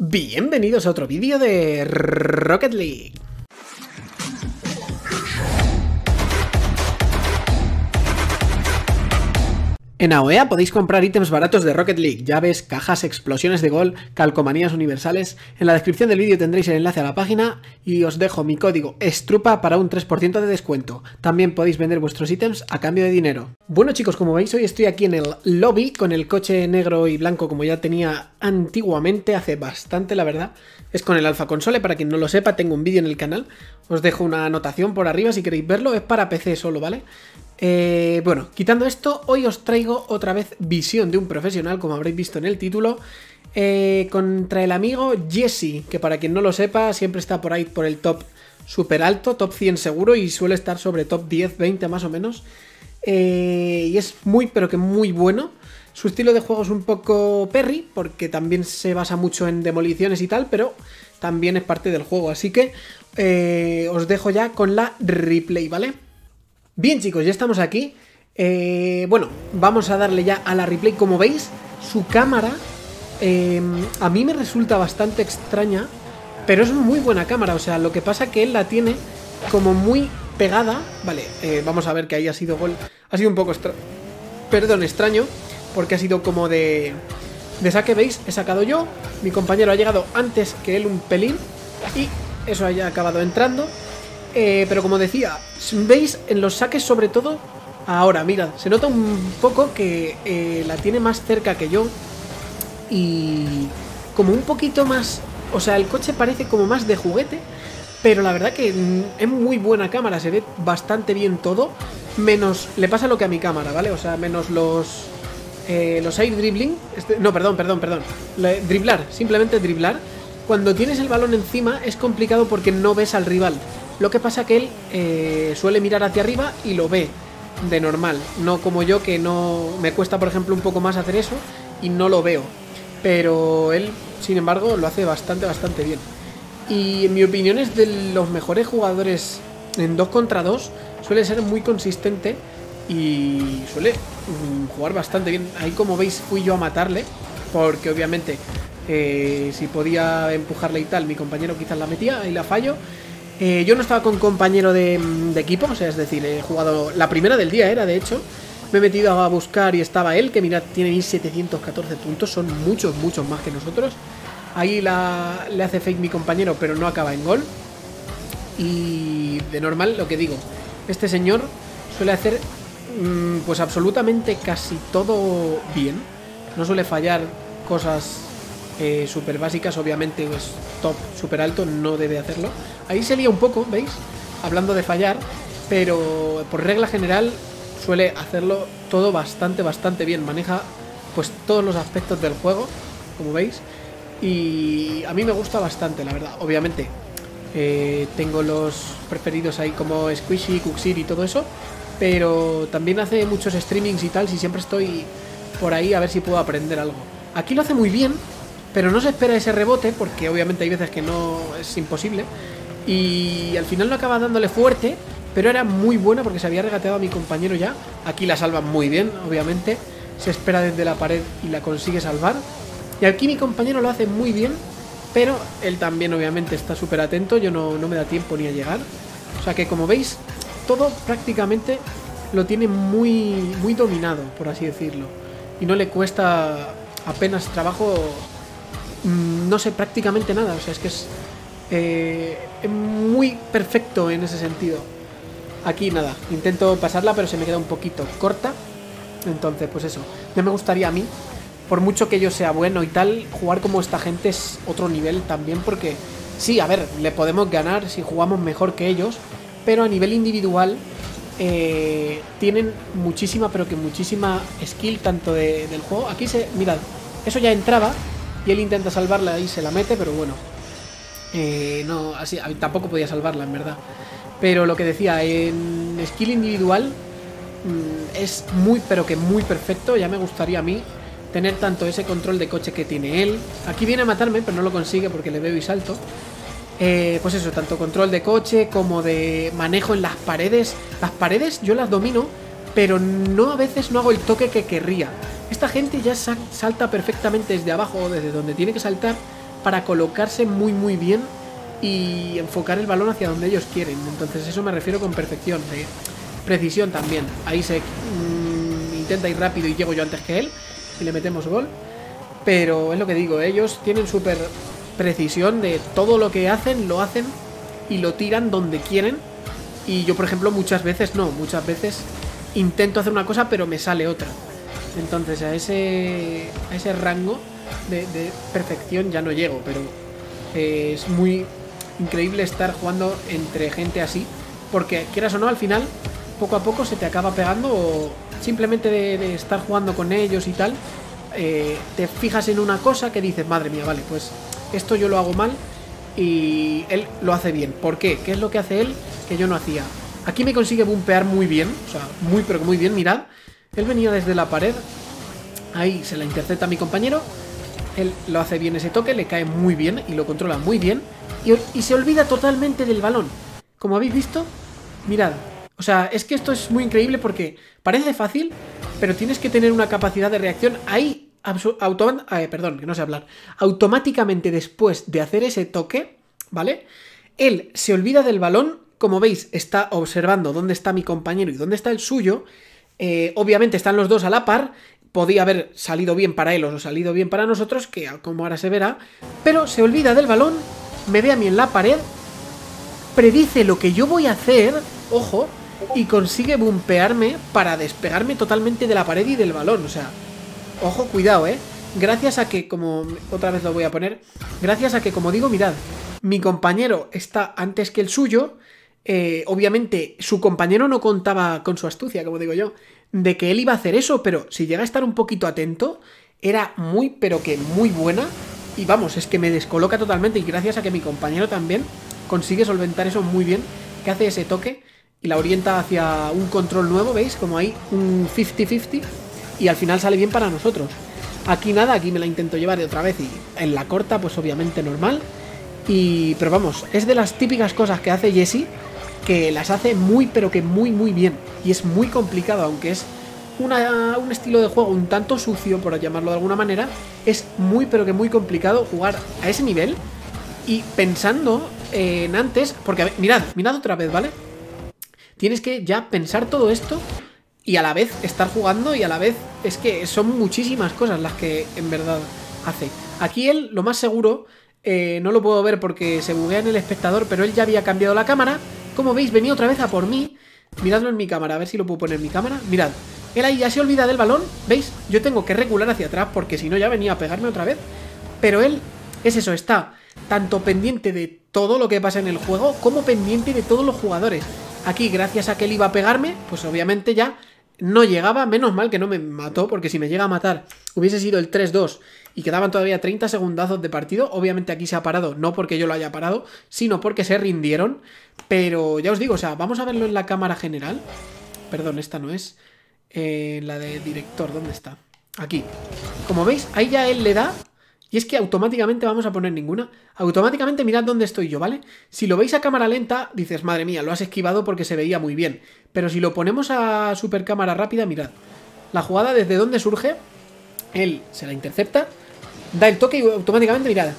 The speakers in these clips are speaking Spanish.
Bienvenidos a otro vídeo de Rocket League. En AOEA podéis comprar ítems baratos de Rocket League, llaves, cajas, explosiones de gol, calcomanías universales. En la descripción del vídeo tendréis el enlace a la página y os dejo mi código STRUPA para un 3% de descuento. También podéis vender vuestros ítems a cambio de dinero. Bueno chicos, como veis hoy estoy aquí en el lobby con el coche negro y blanco como ya tenía antiguamente, hace bastante la verdad. Es con el Alpha Console, para quien no lo sepa, tengo un vídeo en el canal. Os dejo una anotación por arriba si queréis verlo, es para PC solo, ¿vale? Eh, bueno, quitando esto, hoy os traigo otra vez visión de un profesional, como habréis visto en el título, eh, contra el amigo Jesse, que para quien no lo sepa, siempre está por ahí por el top super alto, top 100 seguro, y suele estar sobre top 10, 20 más o menos. Eh, y es muy, pero que muy bueno. Su estilo de juego es un poco perry, porque también se basa mucho en demoliciones y tal, pero también es parte del juego. Así que os dejo ya con la replay, ¿vale? Bien chicos, ya estamos aquí. Eh, bueno, vamos a darle ya a la replay. Como veis, su cámara eh, a mí me resulta bastante extraña, pero es muy buena cámara. O sea, lo que pasa que él la tiene como muy pegada. Vale, eh, vamos a ver que ahí ha sido gol. Ha sido un poco. Perdón, extraño, porque ha sido como de... De saque, ¿veis? He sacado yo, mi compañero ha llegado antes que él un pelín y eso haya acabado entrando. Eh, pero como decía, veis en los saques sobre todo, ahora, mirad, se nota un poco que eh, la tiene más cerca que yo y como un poquito más, o sea, el coche parece como más de juguete, pero la verdad que es muy buena cámara, se ve bastante bien todo, menos, le pasa lo que a mi cámara, ¿vale? O sea, menos los... Eh, los air dribbling, este, no, perdón, perdón, perdón, driblar, simplemente driblar. Cuando tienes el balón encima es complicado porque no ves al rival. Lo que pasa que él eh, suele mirar hacia arriba y lo ve de normal, no como yo que no me cuesta por ejemplo un poco más hacer eso y no lo veo. Pero él, sin embargo, lo hace bastante, bastante bien. Y en mi opinión es de los mejores jugadores en 2 contra 2. Suele ser muy consistente y suele mm, jugar bastante bien. Ahí como veis fui yo a matarle, porque obviamente eh, si podía empujarle y tal, mi compañero quizás la metía y la fallo. Eh, yo no estaba con compañero de, equipo, o sea, es decir, he jugado la primera del día, era de hecho. Me he metido a buscar y estaba él, que mirad, tiene 1714 puntos, son muchos, muchos más que nosotros. Ahí le hace fake mi compañero, pero no acaba en gol. Y de normal, lo que digo, este señor suele hacer mm, pues absolutamente casi todo bien. No suele fallar cosas eh, súper básicas, obviamente es top súper alto, no debe hacerlo. Ahí se lía un poco, ¿veis? Hablando de fallar, pero por regla general suele hacerlo todo bastante, bastante bien. Maneja pues todos los aspectos del juego, como veis. Y a mí me gusta bastante, la verdad. Obviamente, eh, tengo los preferidos ahí como Squishy, Cuxir y todo eso. Pero también hace muchos streamings y tal, si siempre estoy por ahí a ver si puedo aprender algo. Aquí lo hace muy bien, pero no se espera ese rebote porque obviamente hay veces que no es imposible. Y al final lo acaba dándole fuerte, pero era muy buena porque se había regateado a mi compañero ya. Aquí la salva muy bien, obviamente. Se espera desde la pared y la consigue salvar. Y aquí mi compañero lo hace muy bien, pero él también obviamente está súper atento. Yo no, no me da tiempo ni a llegar. O sea que como veis, todo prácticamente lo tiene muy, muy dominado, por así decirlo. Y no le cuesta apenas trabajo no sé prácticamente nada. O sea, es que eh, es muy perfecto en ese sentido. Aquí nada, intento pasarla, pero se me queda un poquito corta. Entonces, pues eso. Ya me gustaría a mí, por mucho que yo sea bueno y tal, jugar como esta gente es otro nivel también, porque sí, a ver, le podemos ganar si jugamos mejor que ellos, pero a nivel individual eh, tienen muchísima, pero que muchísima skill tanto del juego. Aquí se, mirad, eso ya entraba y él intenta salvarla y se la mete, pero bueno. Eh, no, así, tampoco podía salvarla, en verdad. Pero lo que decía, en skill individual mm, es muy, pero que muy perfecto. Ya me gustaría a mí tener tanto ese control de coche que tiene él. Aquí viene a matarme, pero no lo consigue porque le veo y salto. Eh, pues eso, tanto control de coche como de manejo en las paredes. Las paredes yo las domino, pero no a veces no hago el toque que querría. Esta gente ya salta perfectamente desde abajo, desde donde tiene que saltar, para colocarse muy muy bien y enfocar el balón hacia donde ellos quieren. Entonces eso me refiero con perfección, de precisión también. Ahí se mm, intenta ir rápido y llego yo antes que él y le metemos gol. Pero es lo que digo, ellos tienen súper precisión de todo lo que hacen, lo hacen y lo tiran donde quieren. Y yo, por ejemplo, muchas veces no, muchas veces intento hacer una cosa pero me sale otra. Entonces a ese, a ese rango de, perfección ya no llego, pero es muy increíble estar jugando entre gente así, porque quieras o no, al final, poco a poco se te acaba pegando o simplemente de, estar jugando con ellos y tal, eh, te fijas en una cosa que dices, madre mía, vale, pues esto yo lo hago mal y él lo hace bien. ¿Por qué? ¿Qué es lo que hace él que yo no hacía? Aquí me consigue bumpear muy bien, o sea, muy pero muy bien, mirad. Él venía desde la pared, ahí se la intercepta mi compañero, él lo hace bien ese toque, le cae muy bien y lo controla muy bien y, se olvida totalmente del balón. Como habéis visto, mirad. O sea, es que esto es muy increíble porque parece fácil, pero tienes que tener una capacidad de reacción ahí, eh, perdón, que no sé hablar, automáticamente después de hacer ese toque, ¿vale? Él se olvida del balón, como veis, está observando dónde está mi compañero y dónde está el suyo, eh, obviamente están los dos a la par, podía haber salido bien para él o salido bien para nosotros, que como ahora se verá, pero se olvida del balón me ve a mí en la pared, predice lo que yo voy a hacer, ojo, y consigue bumpearme para despegarme totalmente de la pared y del balón. O sea, ojo, cuidado, ¿eh? Gracias a que, como otra vez lo voy a poner, gracias a que, como digo, mirad, mi compañero está antes que el suyo, eh, obviamente su compañero no contaba con su astucia, como digo yo, de que él iba a hacer eso, pero si llega a estar un poquito atento, era muy, pero que muy buena y vamos, es que me descoloca totalmente y gracias a que mi compañero también consigue solventar eso muy bien, que hace ese toque y la orienta hacia un control nuevo, ¿veis? Como hay un 50-50 y al final sale bien para nosotros. Aquí nada, aquí me la intento llevar de otra vez y en la corta pues obviamente normal. Y, pero vamos, es de las típicas cosas que hace Jesse que las hace muy pero que muy muy bien. Y es muy complicado, aunque es un estilo de juego un tanto sucio, por llamarlo de alguna manera, es muy pero que muy complicado jugar a ese nivel y pensando en antes, porque mirad, mirad otra vez, ¿vale? Tienes que ya pensar todo esto y a la vez estar jugando y a la vez es que son muchísimas cosas las que en verdad hace. Aquí él, lo más seguro, eh, no lo puedo ver porque se buguea en el espectador, pero él ya había cambiado la cámara. Como veis, venía otra vez a por mí. Miradlo en mi cámara, a ver si lo puedo poner en mi cámara. Mirad, él ahí ya se olvida del balón, ¿veis? Yo tengo que regular hacia atrás porque si no ya venía a pegarme otra vez. Pero él, es eso, está tanto pendiente de todo lo que pasa en el juego como pendiente de todos los jugadores. Aquí, gracias a que él iba a pegarme, pues obviamente ya no llegaba, menos mal que no me mató, porque si me llega a matar hubiese sido el 3-2 y quedaban todavía 30 segundazos de partido, obviamente aquí se ha parado, no porque yo lo haya parado, sino porque se rindieron, pero ya os digo, o sea, vamos a verlo en la cámara general, perdón, esta no es, eh, la de director, ¿dónde está? Aquí. Como veis, ahí ya él le da y es que automáticamente vamos a poner ninguna. Automáticamente mirad dónde estoy yo, ¿vale? Si lo veis a cámara lenta, dices, madre mía, lo has esquivado porque se veía muy bien. Pero si lo ponemos a super cámara rápida, mirad. La jugada desde dónde surge, él se la intercepta, da el toque y automáticamente, mirad.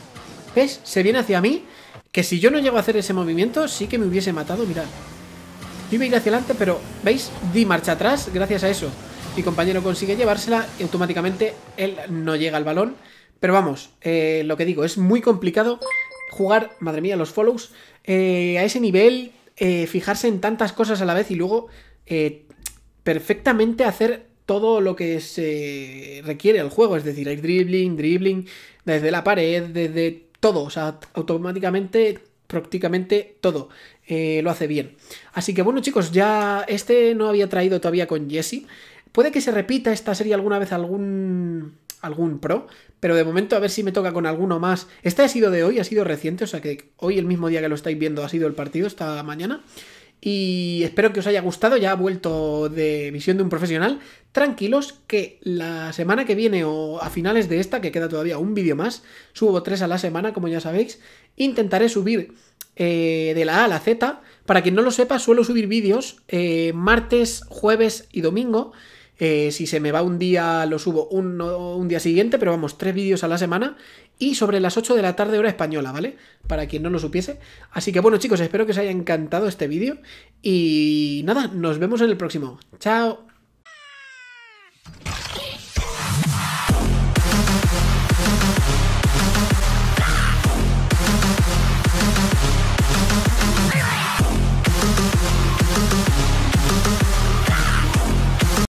¿Ves? Se viene hacia mí, que si yo no llego a hacer ese movimiento, sí que me hubiese matado, mirad. Yo iba a ir hacia adelante, pero, ¿veis? Di marcha atrás gracias a eso. Mi compañero consigue llevársela y automáticamente él no llega al balón. Pero vamos, eh, lo que digo, es muy complicado jugar, madre mía, los follows, eh, a ese nivel, eh, fijarse en tantas cosas a la vez y luego perfectamente hacer todo lo que se requiere al juego, es decir, hay dribbling, dribbling, desde la pared, desde todo, o sea, automáticamente, prácticamente todo. Eh, lo hace bien. Así que bueno chicos, ya este no había traído todavía con Jesse. Puede que se repita esta serie alguna vez algún algún pro, pero de momento a ver si me toca con alguno más. Este ha sido de hoy, ha sido reciente, o sea que hoy el mismo día que lo estáis viendo ha sido el partido, esta mañana. Y espero que os haya gustado, ya ha vuelto de visión de un profesional. Tranquilos que la semana que viene o a finales de esta, que queda todavía un vídeo más, subo tres a la semana, como ya sabéis, intentaré subir eh, de la A a la Z. Para quien no lo sepa, suelo subir vídeos eh, martes, jueves y domingo. Eh, si se me va un día, lo subo un, un día siguiente, pero vamos, tres vídeos a la semana y sobre las 8 de la tarde hora española, ¿vale? Para quien no lo supiese. Así que bueno chicos, espero que os haya encantado este vídeo y nada, nos vemos en el próximo. Chao.